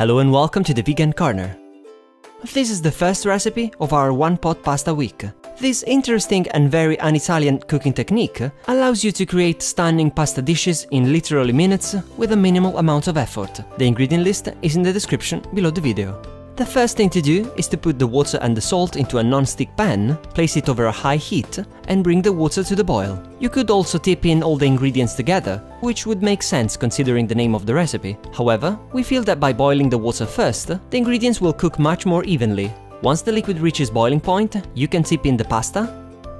Hello and welcome to the Vegan Corner. This is the first recipe of our one pot pasta week. This interesting and very un-Italian cooking technique allows you to create stunning pasta dishes in literally minutes with a minimal amount of effort. The ingredient list is in the description below the video. The first thing to do is to put the water and the salt into a non-stick pan, place it over a high heat and bring the water to the boil. You could also tip in all the ingredients together, which would make sense considering the name of the recipe. However, we feel that by boiling the water first, the ingredients will cook much more evenly. Once the liquid reaches boiling point, you can tip in the pasta,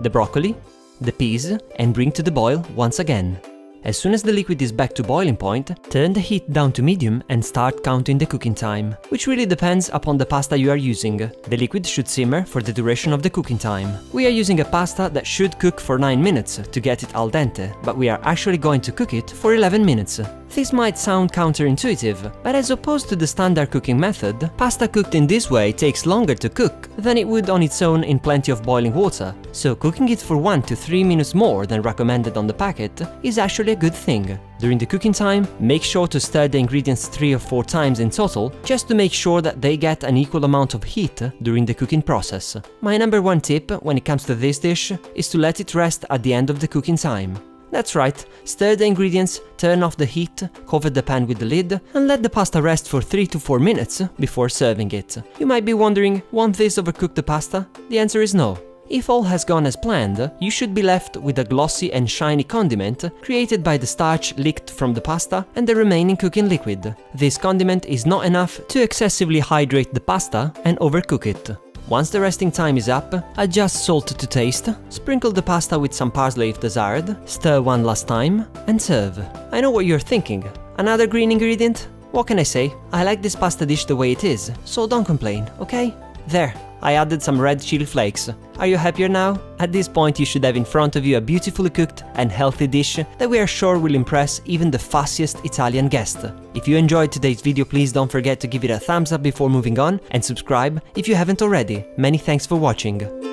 the broccoli, the peas and bring to the boil once again. As soon as the liquid is back to boiling point, turn the heat down to medium and start counting the cooking time, which really depends upon the pasta you are using. The liquid should simmer for the duration of the cooking time. We are using a pasta that should cook for 9 minutes to get it al dente, but we are actually going to cook it for 11 minutes. This might sound counterintuitive, but as opposed to the standard cooking method, pasta cooked in this way takes longer to cook than it would on its own in plenty of boiling water, so cooking it for 1 to 3 minutes more than recommended on the packet is actually a good thing. During the cooking time, make sure to stir the ingredients 3 or 4 times in total, just to make sure that they get an equal amount of heat during the cooking process. My number one tip when it comes to this dish is to let it rest at the end of the cooking time. That's right, stir the ingredients, turn off the heat, cover the pan with the lid, and let the pasta rest for 3 to 4 minutes before serving it. You might be wondering, won't this overcook the pasta? The answer is no. If all has gone as planned, you should be left with a glossy and shiny condiment created by the starch leaked from the pasta and the remaining cooking liquid. This condiment is not enough to excessively hydrate the pasta and overcook it. Once the resting time is up, adjust salt to taste, sprinkle the pasta with some parsley if desired, stir one last time, and serve. I know what you're thinking. Another green ingredient? What can I say? I like this pasta dish the way it is, so don't complain, okay? There, I added some red chili flakes. Are you happier now? At this point you should have in front of you a beautifully cooked and healthy dish that we are sure will impress even the fussiest Italian guest. If you enjoyed today's video please don't forget to give it a thumbs up before moving on and subscribe if you haven't already. Many thanks for watching.